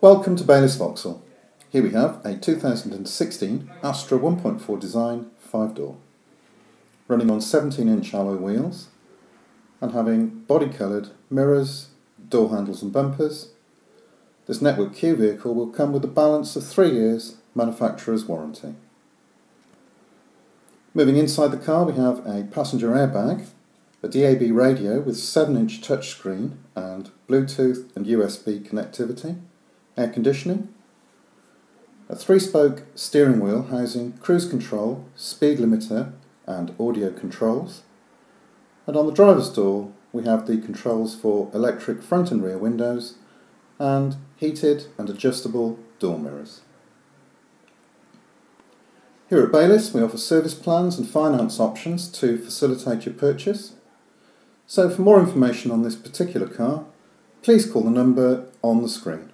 Welcome to Baylis Vauxhall. Here we have a 2016 Astra 1.4 design 5 door, running on 17 inch alloy wheels and having body coloured mirrors, door handles and bumpers. This Network Q vehicle will come with a balance of 3 years manufacturer's warranty. Moving inside the car we have a passenger airbag, a DAB radio with 7 inch touchscreen and Bluetooth and USB connectivity, air conditioning, a three spoke steering wheel housing cruise control, speed limiter, and audio controls. And on the driver's door, we have the controls for electric front and rear windows and heated and adjustable door mirrors. Here at Baylis, we offer service plans and finance options to facilitate your purchase. So, for more information on this particular car, please call the number on the screen.